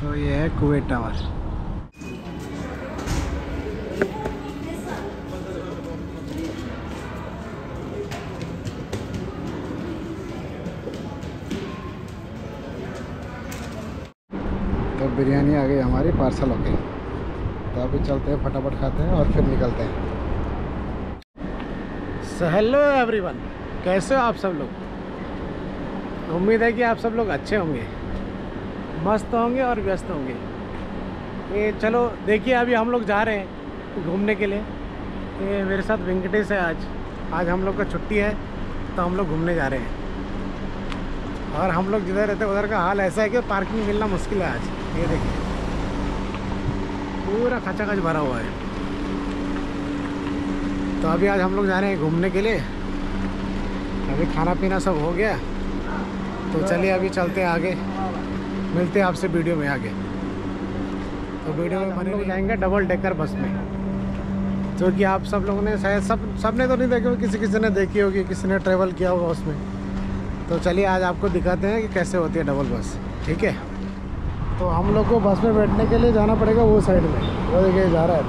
तो ये है कुवैत टावर। तो बिरयानी आ गई हमारी पार्सल होके तो अभी चलते हैं, फटाफट खाते हैं और फिर निकलते हैं। हेलो एवरीवन कैसे हो आप सब लोग? उम्मीद है कि आप सब लोग अच्छे होंगे। मस्त होंगे और व्यस्त होंगे। ये चलो, देखिए अभी हम लोग जा रहे हैं घूमने के लिए। ये मेरे साथ वेंकटेश है आज। आज हम लोग का छुट्टी है तो हम लोग घूमने जा रहे हैं। और हम लोग जिधर रहते उधर का हाल ऐसा है कि पार्किंग मिलना मुश्किल है आज। ये देखिए। पूरा खचाखच भरा हुआ है। तो अभी आज हम लोग जा रहे हैं घूमने के लिए। अभी खाना पीना सब हो गया। तो चलिए अभी चलते हैं आगे। मिलते हैं आपसे वीडियो में आगे। तो वीडियो में बने जाएँगे डबल डेकर बस में। जो कि आप सब लोगों ने शायद सब सबने तो नहीं देखी होगी किसी किसी ने देखी होगी किसी ने ट्रेवल किया होगा उसमें। तो चलिए आज आपको दिखाते हैं कि कैसे होती है डबल बस ठीक है? तो हम लोग को बस में बैठने के लिए जाना पड़ेगा वो साइड में। वो देखिए जा रहा है।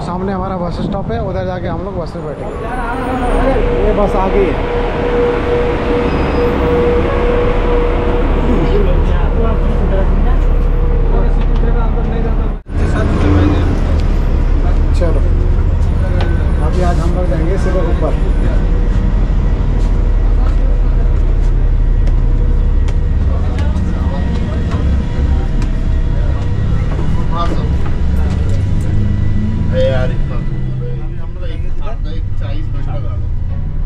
तो सामने हमारा बस स्टॉप है उधर जाके हम लोग बस में बैठेंगे। ये बस आ गई है। चलो। अभी आज हम लोग जाएँगे सिर्फ़ ऊपर यार इतना दूर है हम लोग एक आपका एक चालीस मिनट लगा लो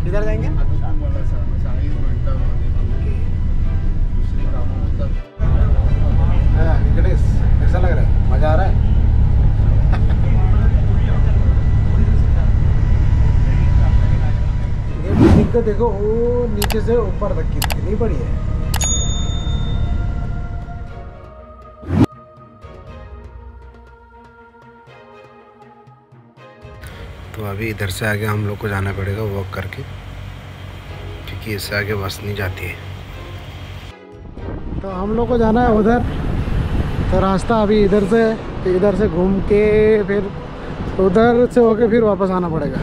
किधर जाएँगे चालीस मिनट दूसरे काम होता हाँ, गणेश कैसा लग रहा है मज़ा आ रहा है ये बिल्डिंग देखो वो नीचे से ऊपर तक कितनी बड़ी है तो अभी इधर से आगे हम लोग को जाना पड़ेगा वॉक करके। क्योंकि इससे आगे बस नहीं जाती है। तो हम लोग को जाना है उधर। तो रास्ता अभी इधर से इधर से घूम के फिर उधर से होके फिर वापस आना पड़ेगा।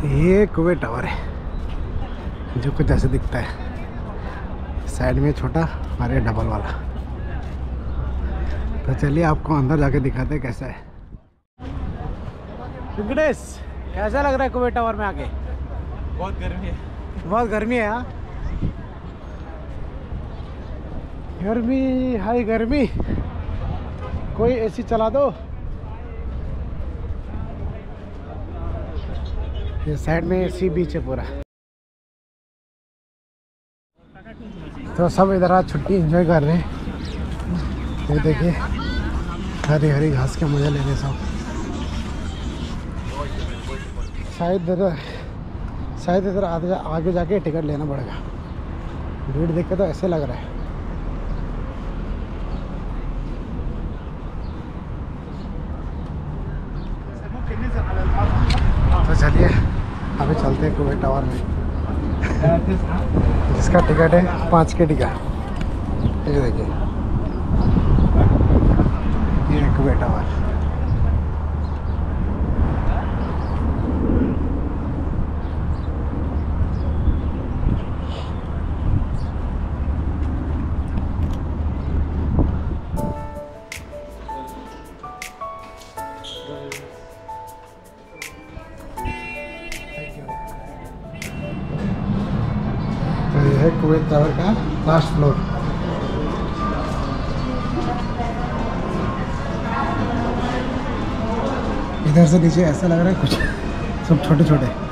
ये कुवे टावर है जो कुछ ऐसे दिखता है। साइड में छोटा और ये डबल वाला। तो चलिए आपको अंदर जाके दिखाते हैं कैसा है। वेंकटेश कैसा लग रहा है कुवे टावर में आके? बहुत गर्मी है। बहुत गर्मी है यहाँ गर्मी हाई गर्मी। कोई एसी चला दो। ये साइड में सी बीच है पूरा। तो सब इधर आज छुट्टी एंजॉय कर रहे हैं। ये देखिए हरी हरी घास के मज़ा ले रहे सब। शायद इधर शायद इधर आगे आगे जाके टिकट लेना पड़ेगा। भीड़ देख के तो ऐसे लग रहा है। तो चलिए। अभी चलते हैं कुवैत टावर में। जिसका टिकट है, पाँच के टिकट ये देखिए। ये कुवैत टावर कुवैत टावर का लास्ट फ्लोर इधर से नीचे ऐसा लग रहा है कुछ सब छोटे छोटे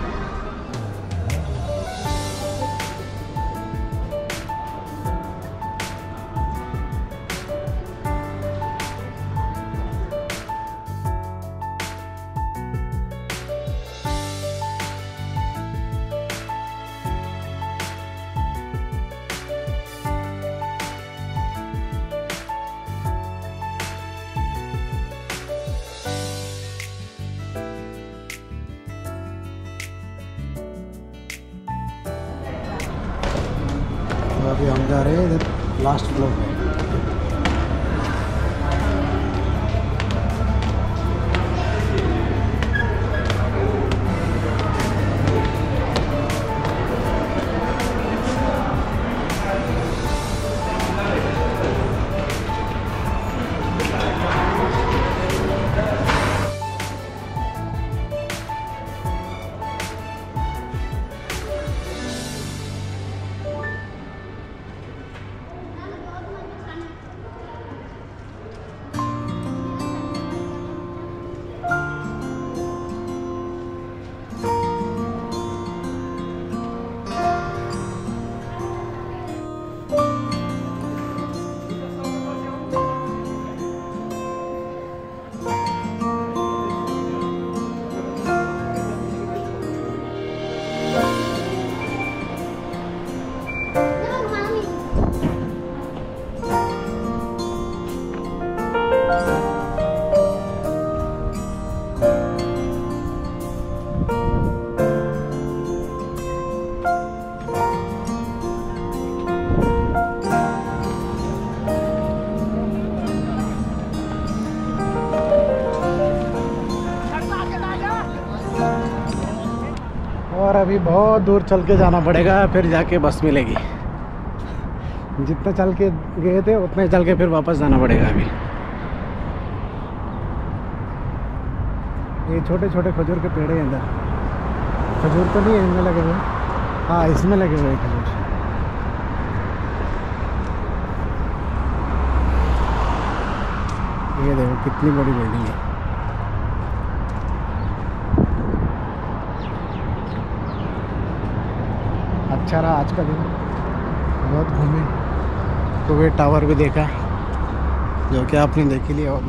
अभी हम जा रहे हैं इधर लास्ट फ्लोर पे और अभी बहुत दूर चल के जाना पड़ेगा, फिर जाके बस मिलेगी। जितना चल के गए थे, उतना ही चल के फिर वापस जाना पड़ेगा अभी। ये छोटे छोटे खजूर के पेड़ हैं इधर। खजूर तो नहीं है, इनमें लगे हुए। हाँ इसमें लगे हुए खजूर। ये देखो, कितनी बड़ी बिल्डिंग है। अच्छा रहा आज का दिन। बहुत घूमे। वे टावर भी देखा, जो कि आपने देखी लिया और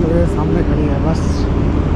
तो सामने खड़ी है, बस।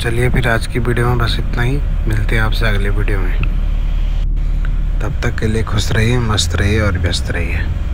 चलिए फिर आज की वीडियो में बस इतना ही। मिलते हैं आपसे अगले वीडियो में। तब तक के लिए खुश रहिए, मस्त रहिए और व्यस्त रहिए।